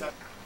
set.